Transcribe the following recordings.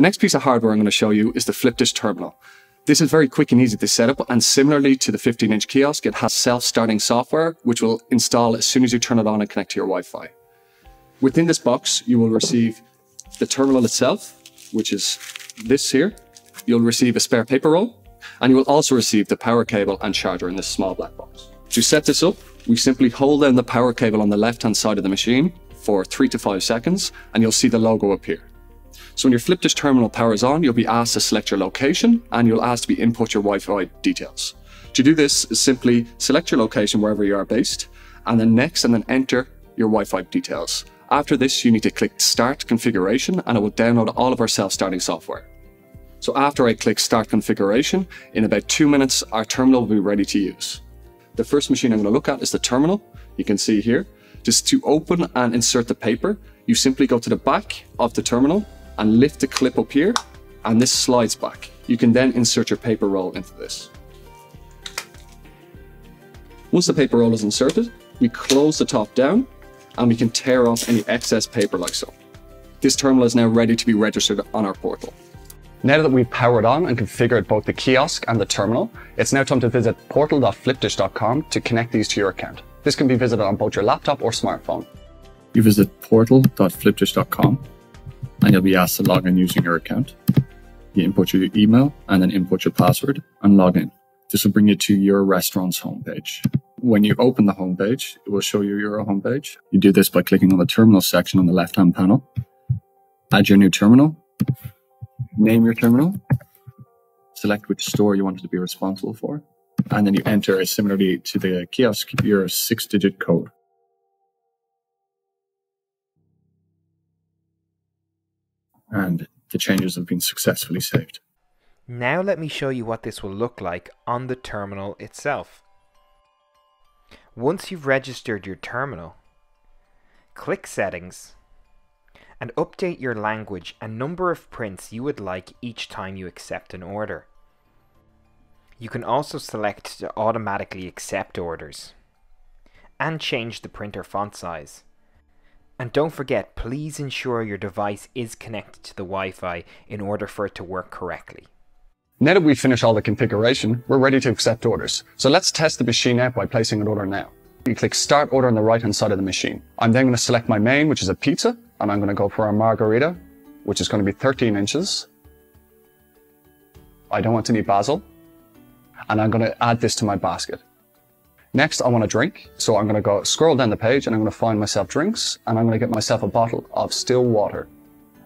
The next piece of hardware I'm going to show you is the Flipdish terminal. This is very quick and easy to set up, and similarly to the 15 inch kiosk, it has self starting software which will install as soon as you turn it on and connect to your Wi Fi. Within this box, you will receive the terminal itself, which is this here. You'll receive a spare paper roll, and you will also receive the power cable and charger in this small black box. To set this up, we simply hold down the power cable on the left hand side of the machine for three to five seconds, and you'll see the logo appear. So when your Flipdish terminal powers on, you'll be asked to select your location and you'll ask to be input your Wi-Fi details. To do this, simply select your location wherever you are based, and then next and then enter your Wi-Fi details. After this, you need to click Start Configuration and it will download all of our self-starting software. So after I click Start Configuration, in about two minutes, our terminal will be ready to use. The first machine I'm going to look at is the terminal. You can see here. Just to open and insert the paper, you simply go to the back of the terminal and lift the clip up here and this slides back. You can then insert your paper roll into this. Once the paper roll is inserted, we close the top down and we can tear off any excess paper like so. This terminal is now ready to be registered on our portal. Now that we've powered on and configured both the kiosk and the terminal, it's now time to visit portal.flipdish.com to connect these to your account. This can be visited on both your laptop or smartphone. You visit portal.flipdish.com and you'll be asked to log in using your account. You input your email and then input your password and log in. This will bring you to your restaurant's homepage. When you open the homepage, it will show you your homepage. You do this by clicking on the terminal section on the left hand panel. Add your new terminal. Name your terminal. Select which store you want to be responsible for. And then you enter, similarly to the kiosk, your six digit code. And the changes have been successfully saved. Now let me show you what this will look like on the terminal itself. Once you've registered your terminal, click Settings and update your language and number of prints you would like each time you accept an order. You can also select to automatically accept orders and change the printer font size. And don't forget, please ensure your device is connected to the Wi-Fi in order for it to work correctly. Now that we've finished all the configuration, we're ready to accept orders. So let's test the machine out by placing an order now. You click Start Order on the right hand side of the machine. I'm then going to select my main, which is a pizza, and I'm going to go for a margarita, which is going to be 13 inches. I don't want any basil. And I'm going to add this to my basket. Next, I want a drink. So I'm going to go scroll down the page and I'm going to find myself drinks and I'm going to get myself a bottle of still water.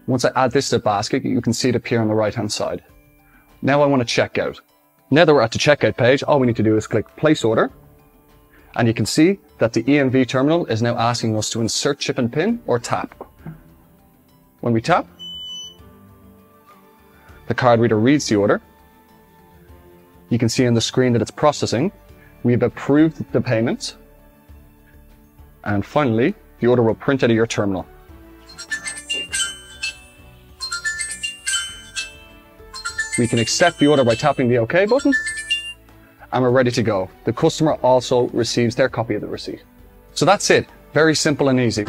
Once I add this to the basket, you can see it appear on the right hand side. Now I want to check out. Now that we're at the checkout page, all we need to do is click place order. And you can see that the EMV terminal is now asking us to insert chip and pin or tap. When we tap, the card reader reads the order. You can see on the screen that it's processing We've approved the payment. And finally, the order will print out of your terminal. We can accept the order by tapping the OK button, and we're ready to go. The customer also receives their copy of the receipt. So that's it. Very simple and easy.